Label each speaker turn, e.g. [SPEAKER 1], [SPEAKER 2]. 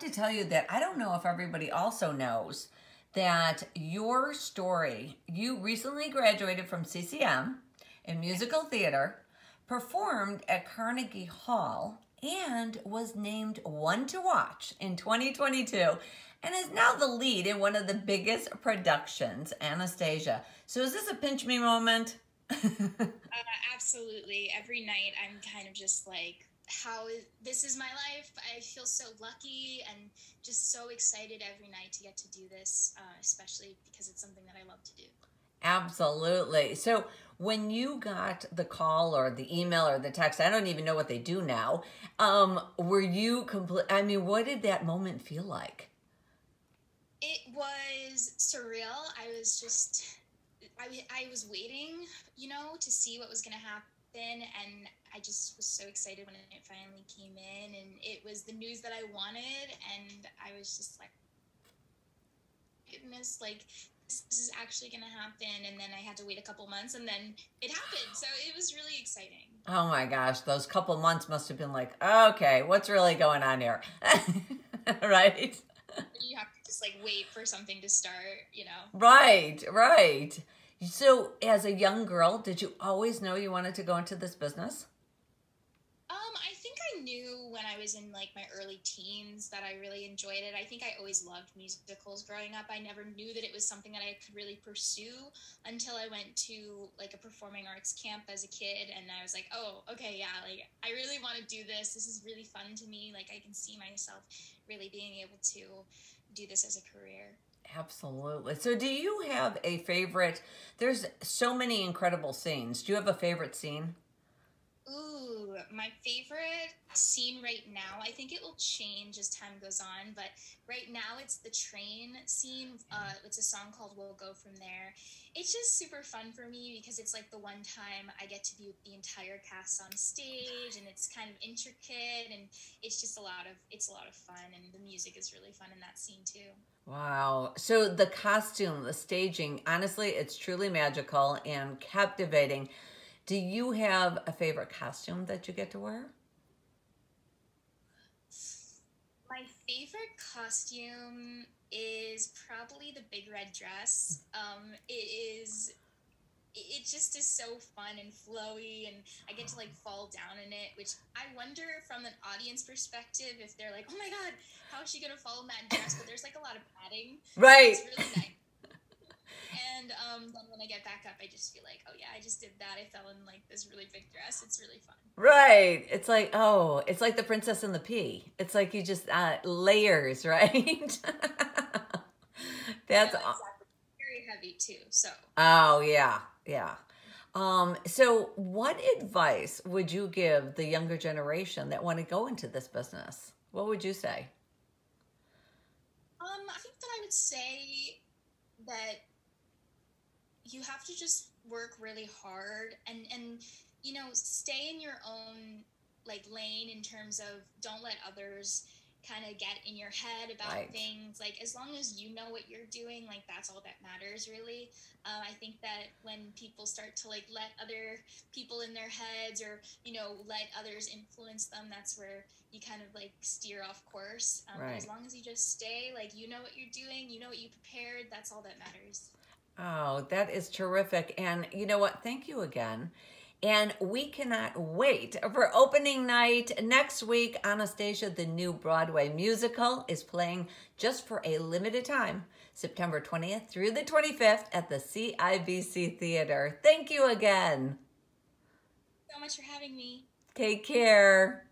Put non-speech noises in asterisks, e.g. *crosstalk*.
[SPEAKER 1] to tell you that I don't know if everybody also knows that your story, you recently graduated from CCM in musical theater, performed at Carnegie Hall, and was named One to Watch in 2022 and is now the lead in one of the biggest productions, Anastasia. So is this a pinch me moment? *laughs*
[SPEAKER 2] uh, absolutely. Every night I'm kind of just like, how is, this is my life. I feel so lucky and just so excited every night to get to do this, uh, especially because it's something that I love to do.
[SPEAKER 1] Absolutely. So when you got the call or the email or the text, I don't even know what they do now. Um, were you complete? I mean, what did that moment feel like?
[SPEAKER 2] It was surreal. I was just, I, I was waiting, you know, to see what was going to happen. And I just was so excited when it finally came in. And it was the news that I wanted. And I was just like, goodness, like this is actually going to happen. And then I had to wait a couple months and then it happened. So it was really exciting.
[SPEAKER 1] Oh my gosh, those couple months must have been like, okay, what's really going on here? *laughs* right?
[SPEAKER 2] You have to just like wait for something to start, you know?
[SPEAKER 1] Right, right. So, as a young girl, did you always know you wanted to go into this business?
[SPEAKER 2] Um, I think I knew when I was in like my early teens that I really enjoyed it. I think I always loved musicals growing up. I never knew that it was something that I could really pursue until I went to like a performing arts camp as a kid and I was like, "Oh, okay, yeah, like I really want to do this. This is really fun to me. Like I can see myself really being able to do this as a career."
[SPEAKER 1] Absolutely. So, do you have a favorite? There's so many incredible scenes. Do you have a favorite scene?
[SPEAKER 2] Ooh, my favorite scene right now, I think it will change as time goes on, but right now it's the train scene. Uh, it's a song called We'll Go From There. It's just super fun for me because it's like the one time I get to be with the entire cast on stage and it's kind of intricate and it's just a lot of it's a lot of fun and the music is really fun in that scene too.
[SPEAKER 1] Wow. So the costume, the staging, honestly, it's truly magical and captivating. Do you have a favorite costume that you get to wear?
[SPEAKER 2] My favorite costume is probably the big red dress. Um, it is it just is so fun and flowy and I get to like fall down in it, which I wonder from an audience perspective if they're like, Oh my god, how is she gonna fall in that dress? But there's like a lot of padding.
[SPEAKER 1] Right.
[SPEAKER 2] It's really nice and um, then when I get back up, I just feel like, oh yeah, I just did that. I fell in like this really big dress. It's really fun.
[SPEAKER 1] Right. It's like, oh, it's like the Princess and the Pea. It's like you just uh, layers, *laughs* right?
[SPEAKER 2] That's very heavy too. So.
[SPEAKER 1] Oh yeah, yeah. Um, so what advice would you give the younger generation that want to go into this business? What would you say?
[SPEAKER 2] Um, I think that I would say that you have to just work really hard and and you know stay in your own like lane in terms of don't let others kind of get in your head about right. things like as long as you know what you're doing like that's all that matters really uh, i think that when people start to like let other people in their heads or you know let others influence them that's where you kind of like steer off course um, right. as long as you just stay like you know what you're doing you know what you prepared that's all that matters
[SPEAKER 1] Oh, that is terrific. And you know what? Thank you again. And we cannot wait for opening night next week. Anastasia, the new Broadway musical, is playing just for a limited time, September 20th through the 25th at the CIBC Theater. Thank you again.
[SPEAKER 2] So much for having me.
[SPEAKER 1] Take care.